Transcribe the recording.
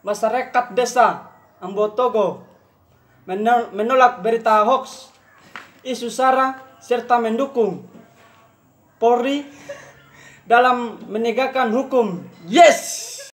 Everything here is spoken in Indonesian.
masyarakat desa Ambotogo menolak berita hoax, isu sara, serta mendukung Polri dalam menegakkan hukum. Yes!